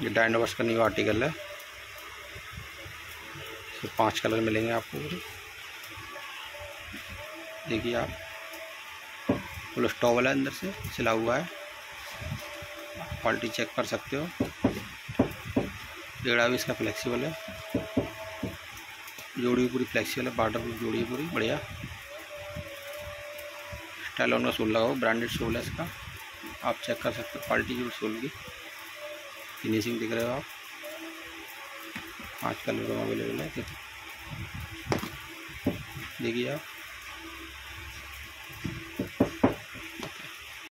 ये डायनोवर्स का new article है। तो पाँच कलर मिलेंगे आपको देखिए आप। फुल स्टॉवल है अंदर से सिला हुआ है। क्वालिटी चेक कर सकते हो। जेड़ा भी इसका फ्लेक्सिबल है। जोड़ी पूरी फ्लेक्सिबल है। बार्डर भी जोड़ी पूरी। बढ़िया। स्टाइल का सोल लगाओ। ब्रांडेड सोल है इसका। आप चेक कर सकते हो। क्वालिटी जो सोल की फिनिशिंग दिख रहे हो आप? पाँच कलर में अवेलेबल है। देखिए आप।